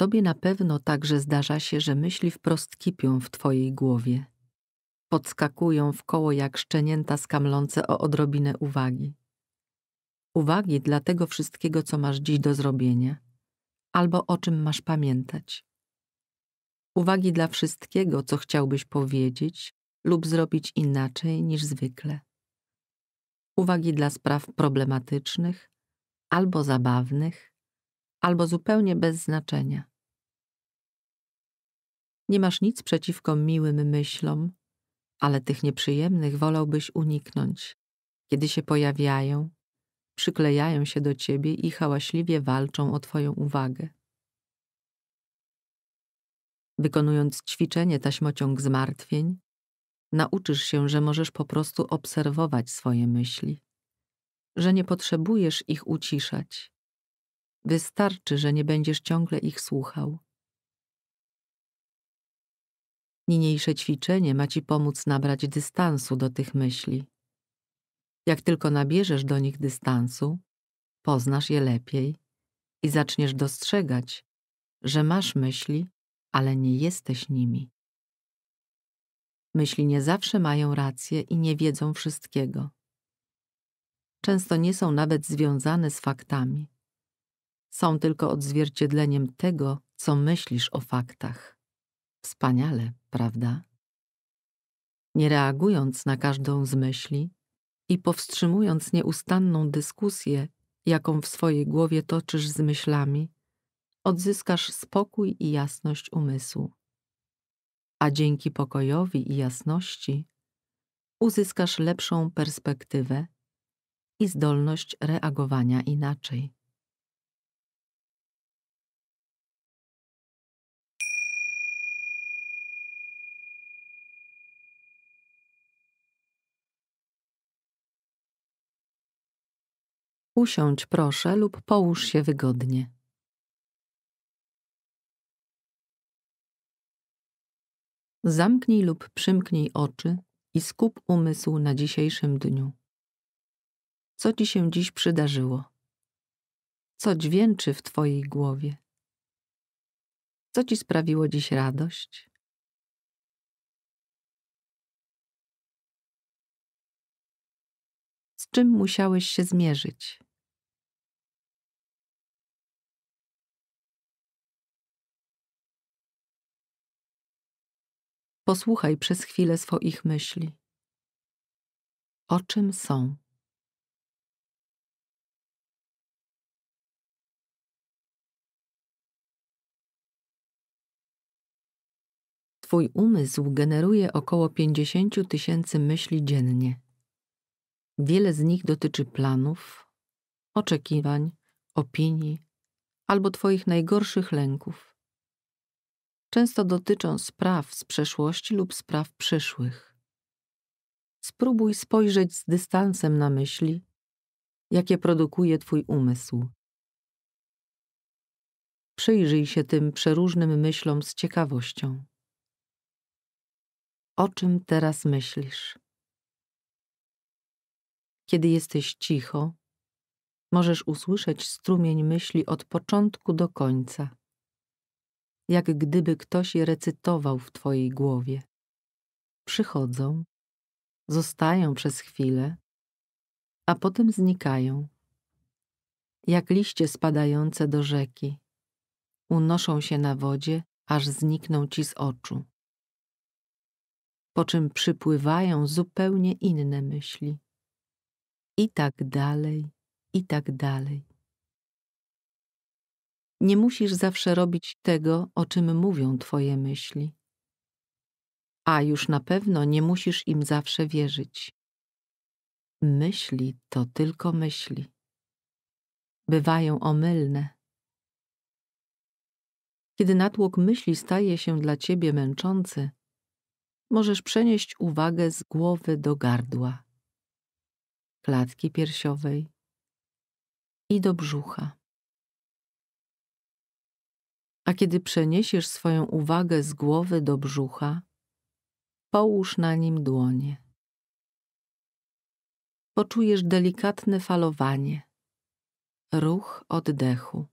Tobie na pewno także zdarza się, że myśli wprost kipią w Twojej głowie. Podskakują w koło jak szczenięta skamlące o odrobinę uwagi. Uwagi dla tego wszystkiego, co masz dziś do zrobienia, albo o czym masz pamiętać. Uwagi dla wszystkiego, co chciałbyś powiedzieć lub zrobić inaczej niż zwykle. Uwagi dla spraw problematycznych, albo zabawnych, albo zupełnie bez znaczenia. Nie masz nic przeciwko miłym myślom, ale tych nieprzyjemnych wolałbyś uniknąć, kiedy się pojawiają, przyklejają się do ciebie i hałaśliwie walczą o twoją uwagę. Wykonując ćwiczenie taśmociąg zmartwień, nauczysz się, że możesz po prostu obserwować swoje myśli, że nie potrzebujesz ich uciszać. Wystarczy, że nie będziesz ciągle ich słuchał. Niniejsze ćwiczenie ma ci pomóc nabrać dystansu do tych myśli. Jak tylko nabierzesz do nich dystansu, poznasz je lepiej i zaczniesz dostrzegać, że masz myśli, ale nie jesteś nimi. Myśli nie zawsze mają rację i nie wiedzą wszystkiego. Często nie są nawet związane z faktami. Są tylko odzwierciedleniem tego, co myślisz o faktach. Wspaniale, prawda? Nie reagując na każdą z myśli i powstrzymując nieustanną dyskusję, jaką w swojej głowie toczysz z myślami, odzyskasz spokój i jasność umysłu. A dzięki pokojowi i jasności uzyskasz lepszą perspektywę i zdolność reagowania inaczej. Usiądź proszę lub połóż się wygodnie. Zamknij lub przymknij oczy i skup umysł na dzisiejszym dniu. Co ci się dziś przydarzyło? Co dźwięczy w twojej głowie? Co ci sprawiło dziś radość? Z czym musiałeś się zmierzyć? Posłuchaj przez chwilę swoich myśli. O czym są? Twój umysł generuje około 50 tysięcy myśli dziennie. Wiele z nich dotyczy planów, oczekiwań, opinii albo Twoich najgorszych lęków często dotyczą spraw z przeszłości lub spraw przyszłych. Spróbuj spojrzeć z dystansem na myśli, jakie produkuje Twój umysł. Przyjrzyj się tym przeróżnym myślom z ciekawością. O czym teraz myślisz? Kiedy jesteś cicho, możesz usłyszeć strumień myśli od początku do końca jak gdyby ktoś je recytował w twojej głowie. Przychodzą, zostają przez chwilę, a potem znikają. Jak liście spadające do rzeki, unoszą się na wodzie, aż znikną ci z oczu. Po czym przypływają zupełnie inne myśli. I tak dalej, i tak dalej. Nie musisz zawsze robić tego, o czym mówią Twoje myśli. A już na pewno nie musisz im zawsze wierzyć. Myśli to tylko myśli. Bywają omylne. Kiedy natłok myśli staje się dla ciebie męczący, możesz przenieść uwagę z głowy do gardła, klatki piersiowej i do brzucha. A kiedy przeniesiesz swoją uwagę z głowy do brzucha, połóż na nim dłonie. Poczujesz delikatne falowanie, ruch oddechu.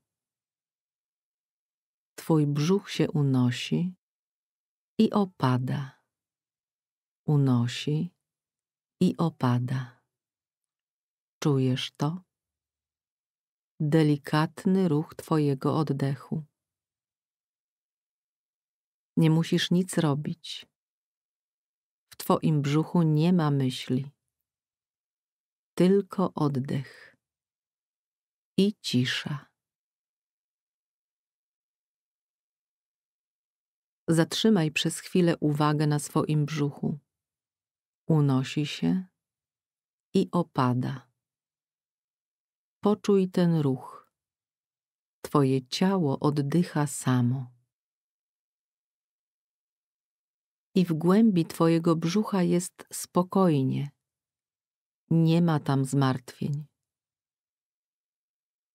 Twój brzuch się unosi i opada, unosi i opada. Czujesz to? Delikatny ruch Twojego oddechu. Nie musisz nic robić. W Twoim brzuchu nie ma myśli, tylko oddech i cisza. Zatrzymaj przez chwilę uwagę na swoim brzuchu. Unosi się i opada. Poczuj ten ruch. Twoje ciało oddycha samo. I w głębi Twojego brzucha jest spokojnie. Nie ma tam zmartwień.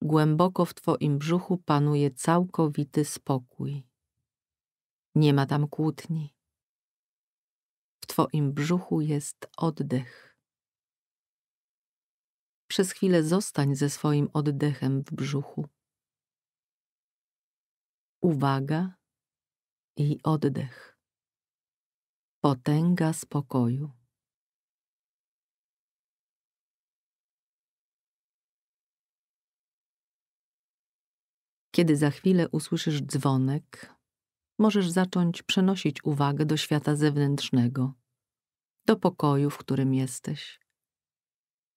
Głęboko w Twoim brzuchu panuje całkowity spokój. Nie ma tam kłótni. W Twoim brzuchu jest oddech. Przez chwilę zostań ze swoim oddechem w brzuchu. Uwaga i oddech. Potęga spokoju. Kiedy za chwilę usłyszysz dzwonek, możesz zacząć przenosić uwagę do świata zewnętrznego, do pokoju, w którym jesteś.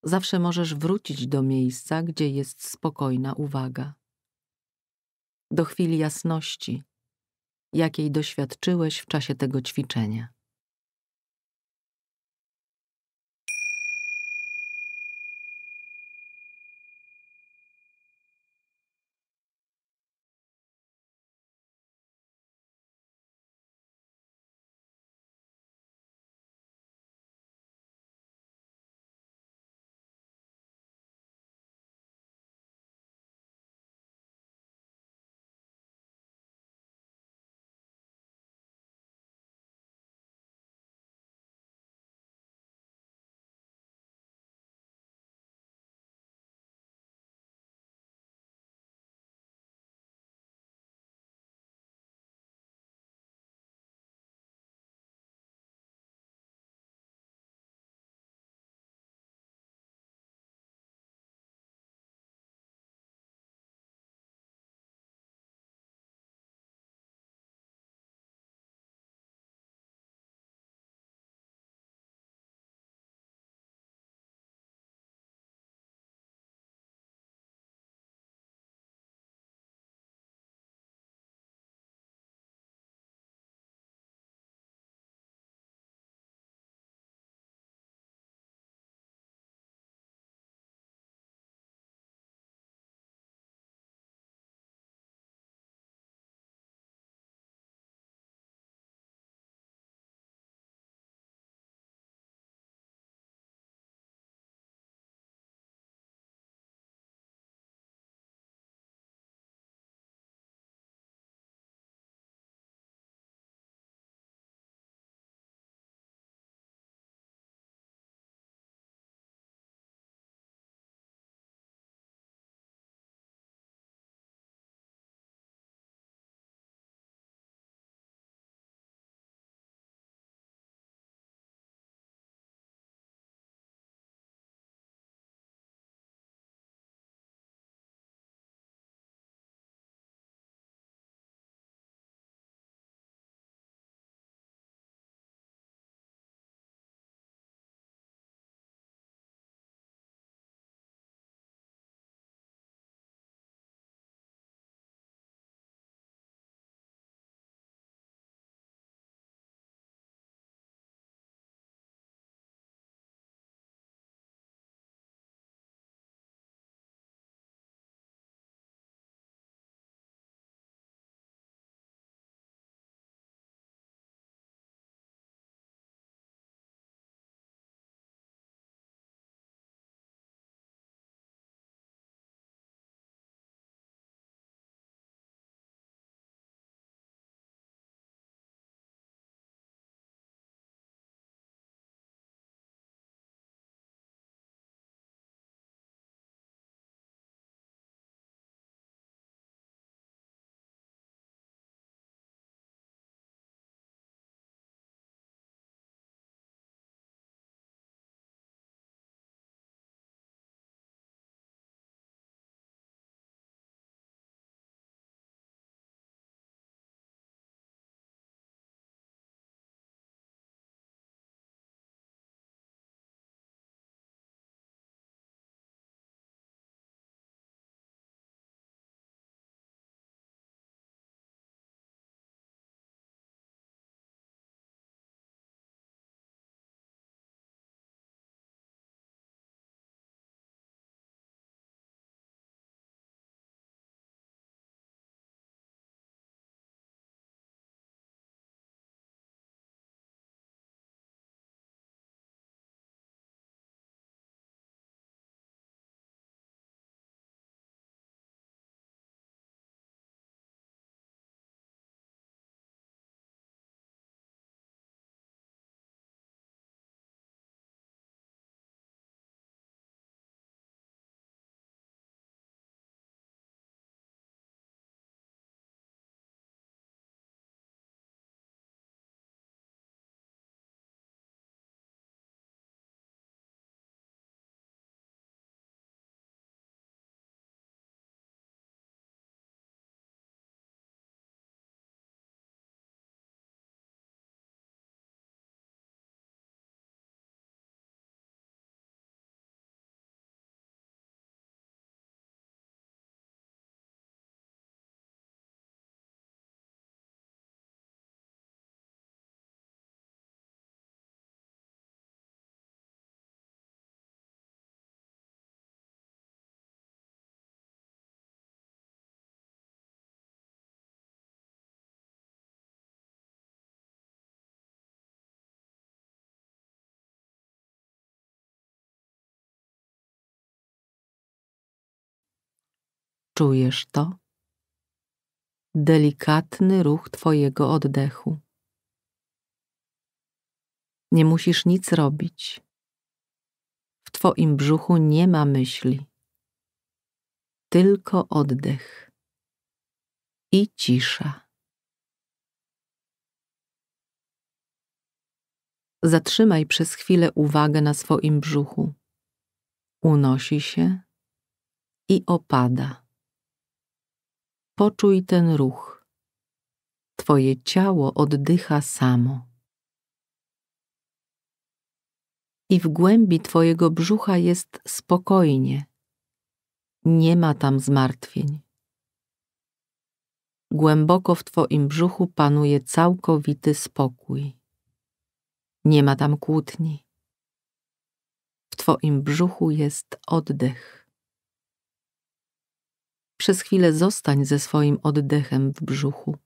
Zawsze możesz wrócić do miejsca, gdzie jest spokojna uwaga. Do chwili jasności, jakiej doświadczyłeś w czasie tego ćwiczenia. Czujesz to? Delikatny ruch Twojego oddechu. Nie musisz nic robić. W Twoim brzuchu nie ma myśli, tylko oddech i cisza. Zatrzymaj przez chwilę uwagę na swoim brzuchu. Unosi się i opada. Poczuj ten ruch. Twoje ciało oddycha samo. I w głębi Twojego brzucha jest spokojnie. Nie ma tam zmartwień. Głęboko w Twoim brzuchu panuje całkowity spokój. Nie ma tam kłótni. W Twoim brzuchu jest oddech. Przez chwilę zostań ze swoim oddechem w brzuchu.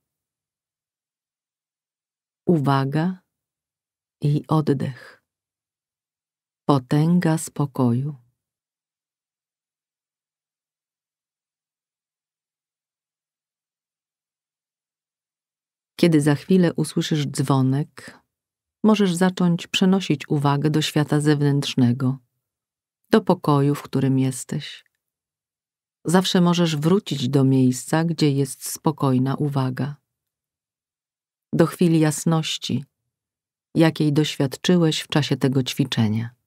Uwaga i oddech. Potęga spokoju. Kiedy za chwilę usłyszysz dzwonek, możesz zacząć przenosić uwagę do świata zewnętrznego, do pokoju, w którym jesteś. Zawsze możesz wrócić do miejsca, gdzie jest spokojna uwaga. Do chwili jasności, jakiej doświadczyłeś w czasie tego ćwiczenia.